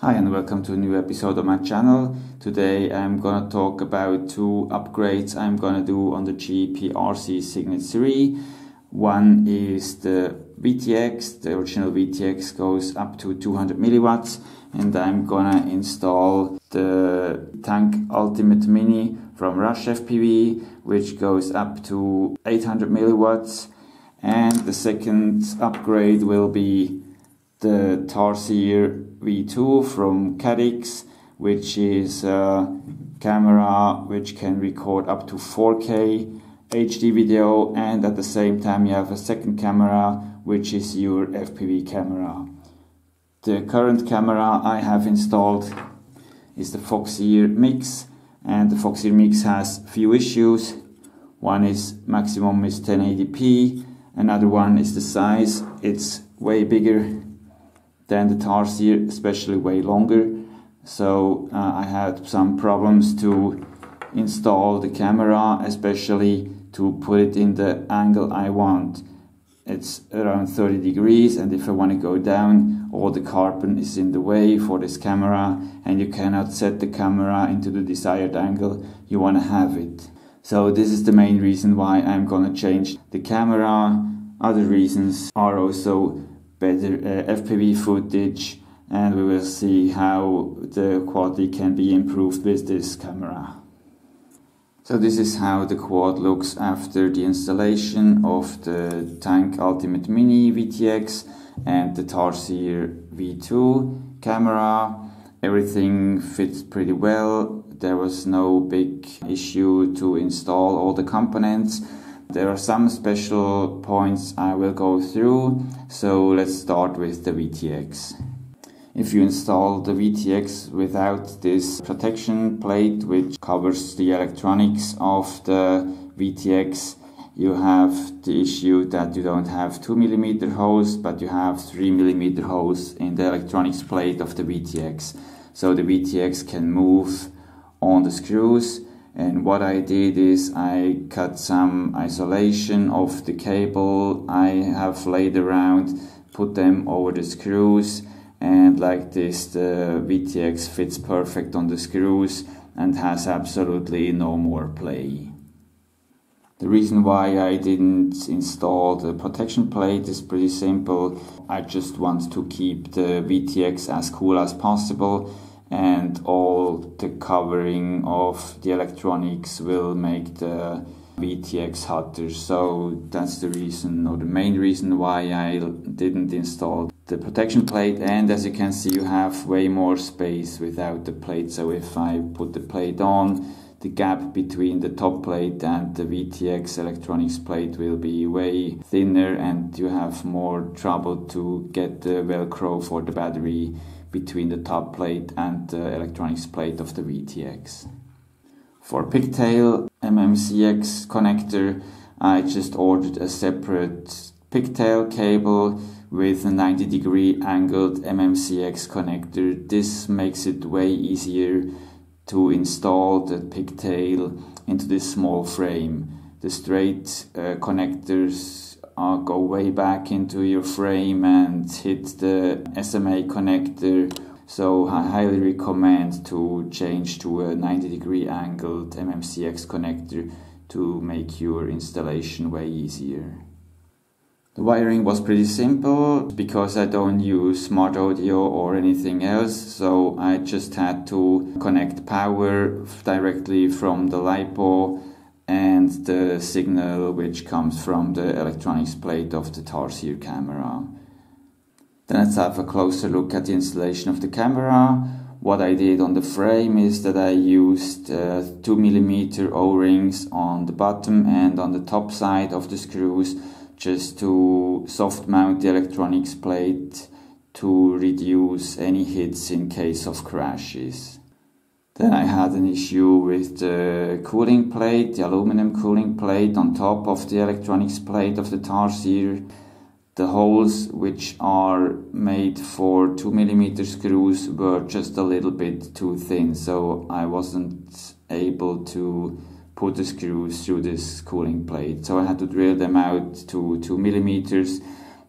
Hi and welcome to a new episode of my channel. Today I'm gonna talk about two upgrades I'm gonna do on the GEPRC Cygnet 3. One is the VTX, the original VTX goes up to 200 milliwatts and I'm gonna install the Tank Ultimate Mini from Rush FPV which goes up to 800 milliwatts and the second upgrade will be the Tarsier V2 from Caddx, which is a camera which can record up to 4K HD video and at the same time you have a second camera which is your FPV camera. The current camera I have installed is the Foxeer Mix and the Foxeer Mix has few issues. One is maximum is 1080p, another one is the size, it's way bigger than the Tarsier, especially way longer. So uh, I had some problems to install the camera, especially to put it in the angle I want. It's around 30 degrees and if I want to go down, all the carbon is in the way for this camera and you cannot set the camera into the desired angle you want to have it. So this is the main reason why I'm gonna change the camera. Other reasons are also better uh, FPV footage and we will see how the quality can be improved with this camera. So this is how the quad looks after the installation of the Tank Ultimate Mini VTX and the Tarsier V2 camera. Everything fits pretty well. There was no big issue to install all the components. There are some special points I will go through, so let's start with the VTX. If you install the VTX without this protection plate which covers the electronics of the VTX, you have the issue that you don't have 2mm holes but you have 3mm holes in the electronics plate of the VTX. So the VTX can move on the screws and what I did is I cut some isolation of the cable I have laid around, put them over the screws, and like this the VTX fits perfect on the screws and has absolutely no more play. The reason why I didn't install the protection plate is pretty simple. I just want to keep the VTX as cool as possible and all the covering of the electronics will make the VTX hotter. So that's the reason or the main reason why I didn't install the protection plate and as you can see you have way more space without the plate so if I put the plate on the gap between the top plate and the VTX electronics plate will be way thinner and you have more trouble to get the velcro for the battery between the top plate and the electronics plate of the VTX. For pigtail MMCX connector, I just ordered a separate pigtail cable with a 90 degree angled MMCX connector. This makes it way easier to install the pigtail into this small frame. The straight uh, connectors uh, go way back into your frame and hit the SMA connector. So I highly recommend to change to a 90 degree angled MMCX connector to make your installation way easier. The wiring was pretty simple because I don't use smart audio or anything else, so I just had to connect power directly from the LiPo and the signal which comes from the electronics plate of the Tarsier camera. Then let's have a closer look at the installation of the camera. What I did on the frame is that I used uh, 2mm O-rings on the bottom and on the top side of the screws just to soft mount the electronics plate to reduce any hits in case of crashes. Then I had an issue with the cooling plate, the aluminum cooling plate on top of the electronics plate of the Tarsier. The holes which are made for 2mm screws were just a little bit too thin, so I wasn't able to put the screws through this cooling plate. So I had to drill them out to 2 millimeters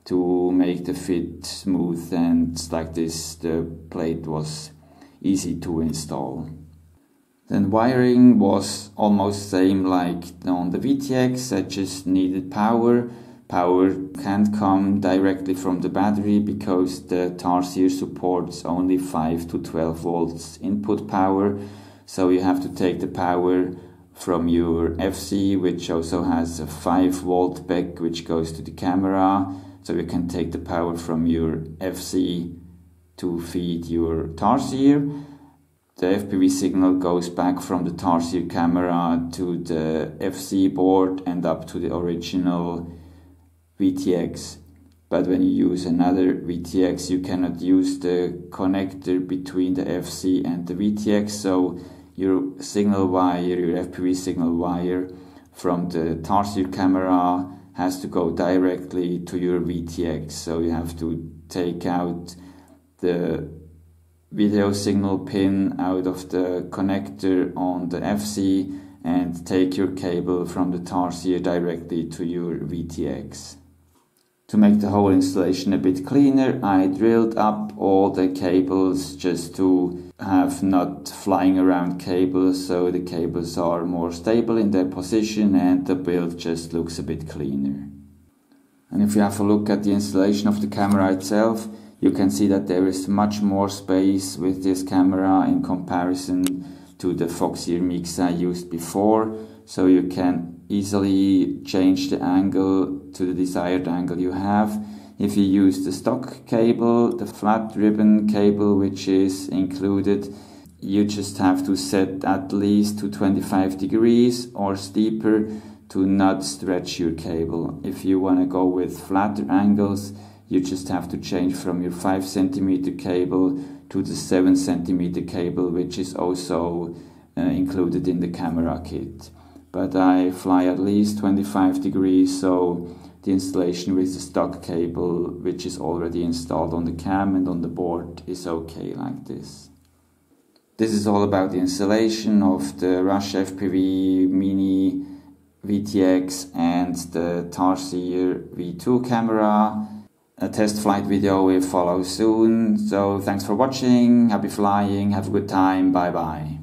to make the fit smooth and like this the plate was easy to install. Then wiring was almost same like on the VTX, I just needed power. Power can't come directly from the battery because the Tarsier supports only 5 to 12 volts input power. So you have to take the power from your FC, which also has a 5 volt BEC which goes to the camera so you can take the power from your FC to feed your Tarsier. The FPV signal goes back from the Tarsier camera to the FC board and up to the original VTX. But when you use another VTX, you cannot use the connector between the FC and the VTX. So your signal wire, your FPV signal wire from the Tarsier camera has to go directly to your VTX. So you have to take out the video signal pin out of the connector on the FC and take your cable from the Tarsier directly to your VTX. To make the whole installation a bit cleaner, I drilled up all the cables just to have not flying around cables so the cables are more stable in their position and the build just looks a bit cleaner. And if you have a look at the installation of the camera itself, you can see that there is much more space with this camera in comparison to the Foxeer Mix I used before. So you can easily change the angle to the desired angle you have if you use the stock cable, the flat ribbon cable which is included, you just have to set at least to 25 degrees or steeper to not stretch your cable. If you want to go with flatter angles, you just have to change from your 5 centimeter cable to the 7 centimeter cable which is also uh, included in the camera kit. But I fly at least 25 degrees so the installation with the stock cable which is already installed on the cam and on the board is okay like this. This is all about the installation of the Rush FPV Mini VTX and the Tarsier V2 camera. A test flight video will follow soon. So thanks for watching, happy flying, have a good time, bye bye.